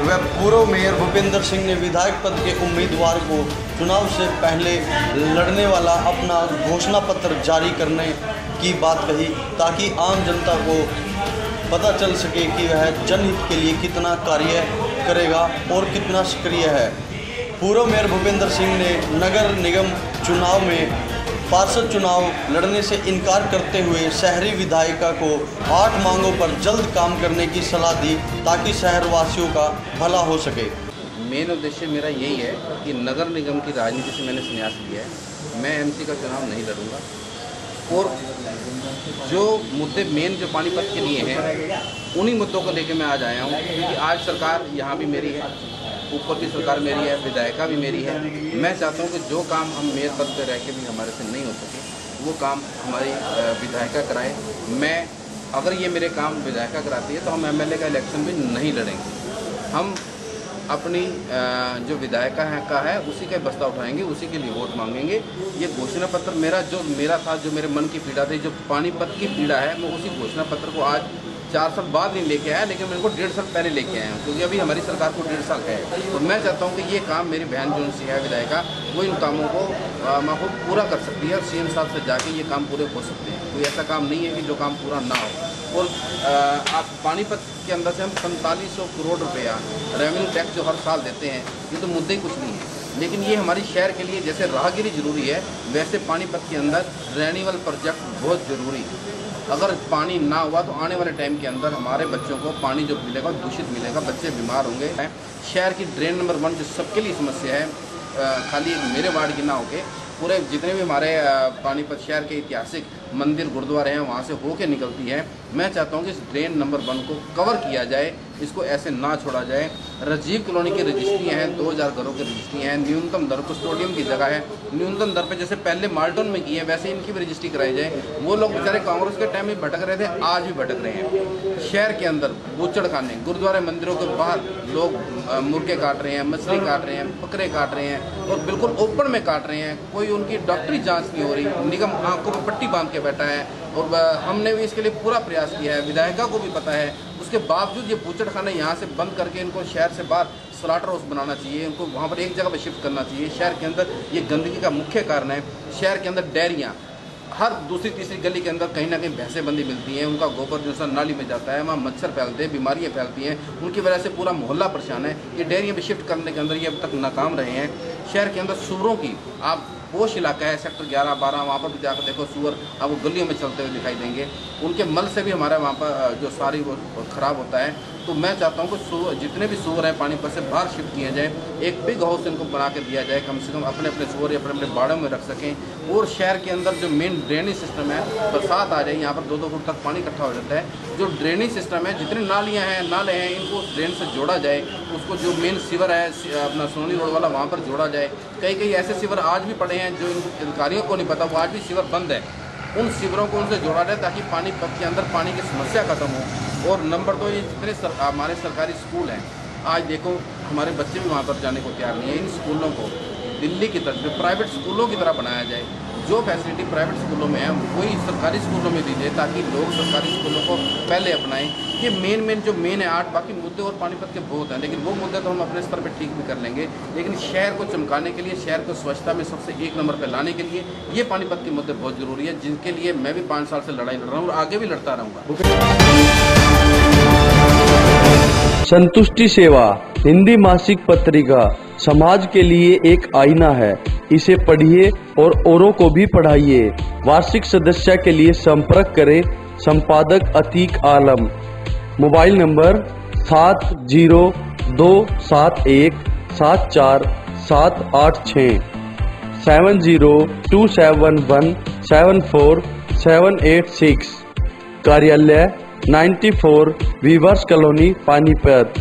पूर्व मेयर भूपेंद्र सिंह ने विधायक पद के उम्मीदवार को चुनाव से पहले लड़ने वाला अपना घोषणा पत्र जारी करने की बात कही, ताकि आम जनता को पता चल सके कि वह जनहित के लिए कितना कार्य करेगा और कितना सक्रिय है। पूर्व मेयर भूपेंद्र सिंह ने नगर निगम चुनाव में पार्षद चुनाव लड़ने से इनकार करते हुए शहरी विधायिका को आठ मांगों पर जल्द काम करने की सलाह दी ताकि शहरवासियों का भला हो सके। मेन उद्देश्य मेरा यही है कि नगर निगम की राजनीति से मैंने संन्यास लिया है। मैं एमसी का चुनाव नहीं लड़ूँगा। और जो मुद्दे मेन जो पानीपत के लिए हैं, उन्हीं मुद्दों को लेकर मैं आज आया हूँ। क्योंकि आज सरकार यहाँ भी मेरी है, ऊपर की सरकार मेरी है, विधायिका भी मेरी है। मैं चाहता हूँ कि जो काम हम मेयर पद पर रह के भी हमारे से नहीं हो सके, वो काम हमारी विधायिका कराए। मैं, अगर ये मेरे काम विधायिका कराती है तो हम एमएलए का इलेक्शन भी नहीं लड़ेंगे। हम अपनी जो विधायिका है, का है, उसी का बस्ता उठाएँगे, उसी के लिए वोट मांगेंगे। ये घोषणा पत्र मेरा, जो मेरा था, जो मेरे मन की पीड़ा थी, जो पानीपत की पीड़ा है, मैं उसी घोषणा पत्र को आज चार साल बाद नहीं लेके आया, लेकिन मैं इनको डेढ़ साल पहले लेके आया हूँ, क्योंकि अभी हमारी सरकार को डेढ़ साल है। तो मैं चाहता हूँ कि ये काम मेरी बहन जो सी है, विधायिका, वो इन कामों को माहौल पूरा कर सकती है और सी साहब से जाके ये काम पूरे हो सकते हैं। कोई ऐसा काम नहीं है कि जो काम पूरा ना हो। और आप पानीपत के अंदर से हम पैंतालीस सौ करोड़ रुपया रेवेन्यू टैक्स जो हर साल देते हैं, ये तो मुद्दे ही कुछ नहीं है। लेकिन ये हमारी शहर के लिए जैसे राहगिरी ज़रूरी है, वैसे पानीपत के अंदर रेनिवल प्रोजेक्ट बहुत ज़रूरी है। अगर पानी ना हुआ तो आने वाले टाइम के अंदर हमारे बच्चों को पानी जो मिलेगा, दूषित मिलेगा, बच्चे बीमार होंगे। शहर की ड्रेन नंबर वन जो सबके लिए समस्या है खाली मेरे वार्ड की ना होके पूरे जितने भी हमारे पानीपत शहर के ऐतिहासिक मंदिर, गुरुद्वारे हैं, वहाँ से होके निकलती है। मैं चाहता हूँ कि इस ड्रेन नंबर वन को कवर किया जाए। इसको ऐसे ना छोड़ा जाए। राजीव कॉलोनी की रजिस्ट्रियाँ हैं, दो हज़ार घरों की रजिस्ट्री हैं, न्यूनतम दर कस्टोडियम की जगह है। न्यूनतम दर पे जैसे पहले माल्टन में की है, वैसे इनकी भी रजिस्ट्री कराई जाए। वो लोग बेचारे कांग्रेस के टाइम में भटक रहे थे, आज भी भटक रहे हैं। शहर के अंदर, बूचड़ खाने, गुरुद्वारे मंदिरों के बाहर लोग मुर्गे काट रहे हैं, मछली काट रहे हैं, बकरे काट रहे हैं और बिल्कुल ओपन में काट रहे हैं। कोई उनकी डॉक्टरी जाँच नहीं हो रही, निगम आँखों पर पट्टी बाँध के बैठा है और हमने भी इसके लिए पूरा प्रयास किया है। विधायिका को भी पता है उसके बावजूद ये बूचड़ खाने यहाँ से बंद करके इनको शहर से बाहर स्लाटर हाउस बनाना चाहिए, इनको वहाँ पर एक जगह पर शिफ्ट करना चाहिए। शहर के अंदर ये गंदगी का मुख्य कारण है। शहर के अंदर डेयरियाँ, हर दूसरी तीसरी गली के अंदर कहीं ना कहीं भैंसें बंदी मिलती हैं। उनका गोबर जो है, नाली में जाता है, वहाँ मच्छर फैलते हैं, बीमारियाँ फैलती हैं। उनकी वजह से पूरा मोहल्ला परेशान है। ये डेयरियाँ भी शिफ्ट करने के अंदर ये अब तक नाकाम रहे हैं। शहर के अंदर सूरों की आप पोश इलाका है, सेक्टर ग्यारह, बारह, वहाँ पर भी जाकर देखो सुअर आपको गलियों में चलते हुए दिखाई देंगे। उनके मल से भी हमारा वहाँ पर जो सारी वो ख़राब होता है। तो मैं चाहता हूँ कि जितने भी सुअर हैं पानी पर से बाहर शिफ्ट किए जाए। एक बिग हाउस इनको बना के दिया जाए, कम से कम अपने अपने सुअर अपने अपने बाड़ों में रख सकें। और शहर के अंदर जो मेन ड्रेनेज सिस्टम है, बरसात आ जाए, यहाँ पर दो दो फुट तक पानी इकट्ठा हो जाता है। जो ड्रेनेज सिस्टम है, जितनी नालियाँ हैं, नाले हैं, इनको ड्रेन से जोड़ा जाए, उसको जो मेन सीवर है अपना सोनी रोड वाला, वहाँ पर जोड़ा जाए। कई कई ऐसे सीवर आज भी पड़े हैं जो इन अधिकारियों को नहीं पता, वो आज भी सीवर बंद है। उन शिविरों को उनसे जोड़ा जाए ताकि पानी के अंदर पानी की समस्या खत्म हो। और नंबर दो ये जितने हमारे सरकारी स्कूल हैं, आज देखो, हमारे बच्चे भी वहाँ पर जाने को तैयार नहीं है इन स्कूलों को। दिल्ली की तरफ़ प्राइवेट स्कूलों की तरह बनाया जाए जो फैसिलिटी प्राइवेट स्कूलों में है, वही सरकारी स्कूलों में दी जाए ताकि लोग सरकारी स्कूलों को पहले अपनाएँ। ये मेन मेन जो मेन है, आठ बाकी मुद्दे और पानीपत के बहुत हैं, लेकिन वो मुद्दे तो हम अपने स्तर पर ठीक भी कर लेंगे। लेकिन शहर को चमकाने के लिए, शहर को स्वच्छता में सबसे एक नंबर पर लाने के लिए, ये पानीपत के मुद्दे बहुत ज़रूरी है, जिनके लिए मैं भी पाँच साल से लड़ाई लड़ रहा हूँ और आगे भी लड़ता रहूँगा। संतुष्टि सेवा, हिंदी मासिक पत्रिका, समाज के लिए एक आईना है। इसे पढ़िए और औरों को भी पढ़ाइए। वार्षिक सदस्य के लिए संपर्क करें संपादक अतीक आलम। मोबाइल नंबर सात ज़ीरो दो सात एक सात चार सात आठ छ seven zero two seven one seven four seven eight six. कार्यालय 94 वीवर्स कॉलोनी पानीपत।